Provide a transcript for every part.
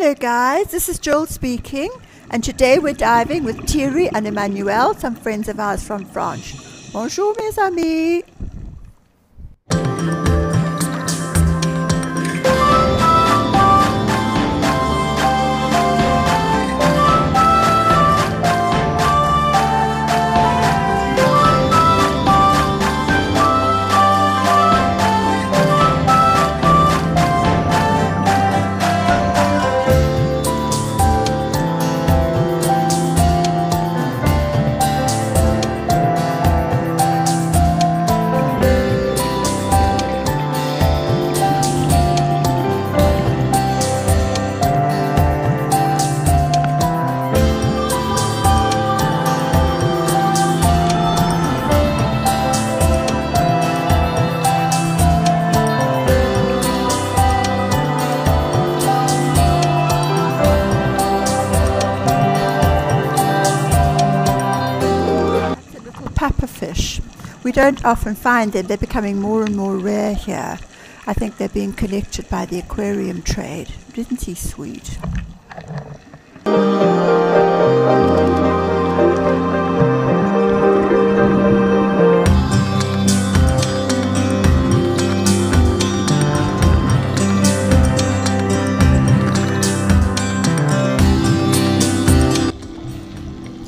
Hello guys, this is Joel speaking and today we're diving with Thierry and Emmanuelle, some friends of ours from France. Bonjour mes amis! Pufferfish. We don't often find them. They're becoming more and more rare here. I think they're being collected by the aquarium trade. Isn't he sweet?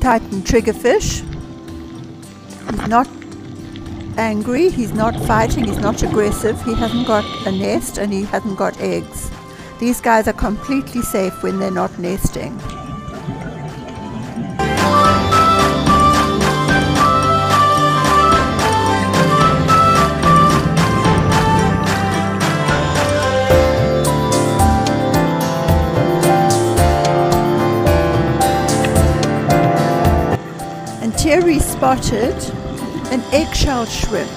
Titan triggerfish. He's not angry, he's not fighting, he's not aggressive, he hasn't got a nest and he hasn't got eggs. These guys are completely safe when they're not nesting. Terry spotted an eggshell shrimp.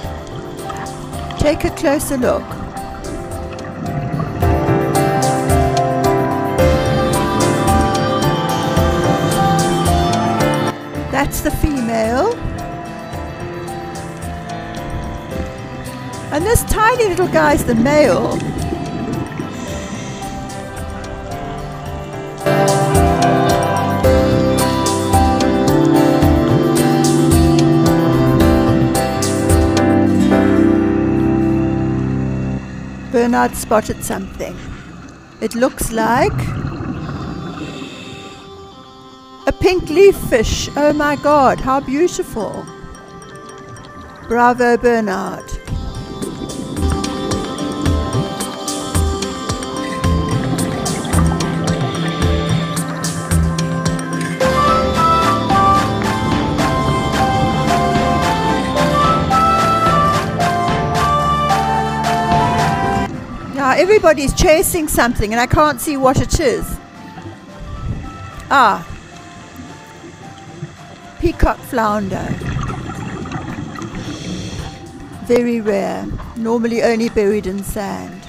Take a closer look. That's the female. And this tiny little guy's the male. Bernard spotted something. It looks like a pink leaf fish. Oh my god, how beautiful. Bravo, Bernard. Everybody's chasing something and I can't see what it is. Ah. Peacock flounder. Very rare. Normally only buried in sand.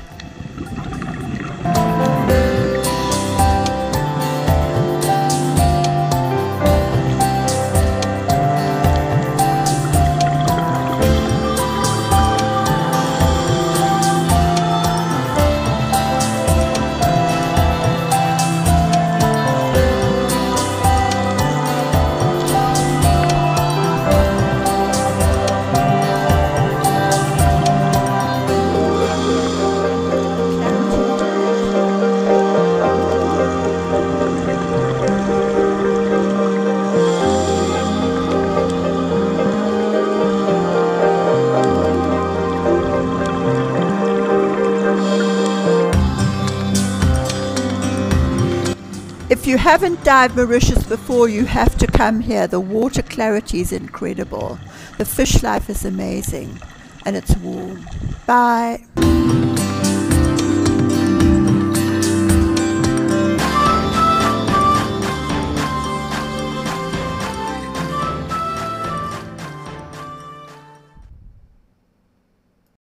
If you haven't dived Mauritius before, you have to come here. The water clarity is incredible. The fish life is amazing and it's warm. Bye.